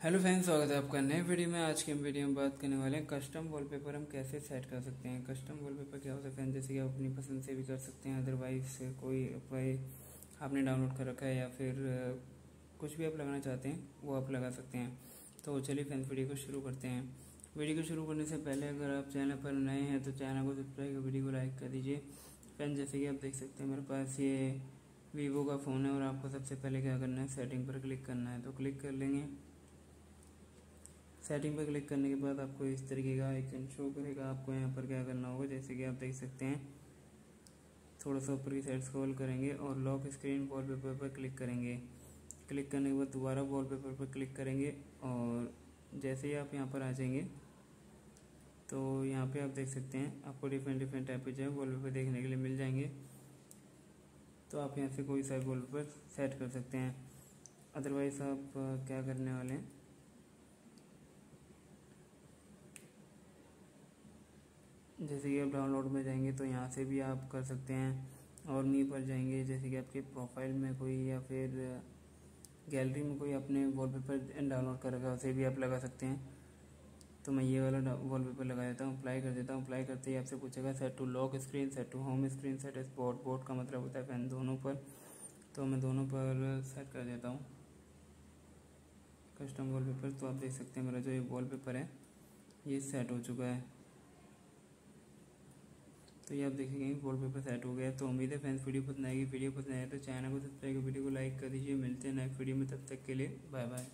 Hello friends, स्वागत है आपका नए वीडियो में। आज के वीडियो में बात करने वाले हैं कस्टम वॉलपेपर हम कैसे सेट कर सकते हैं। कस्टम वॉलपेपर क्या हो सकता है? जैसे कि आप अपनी पसंद से भी कर सकते हैं अदरवाइज़ कोई अप्लाई आपने डाउनलोड कर रखा है या फिर कुछ भी आप लगाना चाहते हैं, वो आप लगा सकते हैं। तो चलिए फ्रेंड्स, वीडियो को शुरू करते हैं। वीडियो को शुरू करने से पहले अगर आप चैनल पर नए हैं तो चैनल को सब्सक्राइब कर वीडियो को लाइक कर दीजिए। फ्रेंड जैसे कि आप देख सकते हैं, मेरे पास ये वीवो का फ़ोन है और आपको सबसे पहले क्या करना है सेटिंग पर क्लिक करना है। तो क्लिक कर लेंगे। सेटिंग पर क्लिक करने के बाद आपको इस तरीके का आइकन शो करेगा। आपको यहाँ पर क्या करना होगा? जैसे कि आप देख सकते हैं थोड़ा सा ऊपर की साइड स्क्रॉल करेंगे और लॉक स्क्रीन वॉलपेपर पर क्लिक करेंगे। क्लिक करने के बाद दोबारा वॉलपेपर पर क्लिक करेंगे और जैसे ही आप यहाँ पर आ जाएँगे तो यहाँ पे आप देख सकते हैं, आपको डिफरेंट डिफरेंट टाइप के जो है वॉलपेपर देखने के लिए मिल जाएँगे। तो आप यहाँ से कोई सा वॉलपेपर सेट कर सकते हैं। अदरवाइज़ आप क्या करने वाले हैं? जैसे कि आप डाउनलोड में जाएँगे तो यहाँ से भी आप कर सकते हैं और मी पर जाएँगे। जैसे कि आपके प्रोफ़ाइल में कोई या फिर गैलरी में कोई अपने वॉलपेपर डाउनलोड कर रखा है, उसे भी आप लगा सकते हैं। तो मैं ये वाला वॉलपेपर लगा देता हूँ अप्लाई कर देता हूँ। अप्लाई करते ही आपसे पूछेगा set to lock screen set to home screen set spot board का मतलब होता है फ़ैन दोनों पर। तो मैं दोनों पर सेट कर देता हूँ। कस्टम वॉलपेपर तो आप देख सकते हैं, मेरा जो ये वॉलपेपर है, ये सेट हो चुका है। तो ये आप देखेंगे वॉल पेपर सेट हो गया। तो उम्मीद है फैंस वीडियो पसंद आएगी। वीडियो पसंद आए तो चैनल को सब्सक्राइब वीडियो को लाइक कर दीजिए। मिलते हैं नेक्स्ट वीडियो में, तब तक के लिए बाय बाय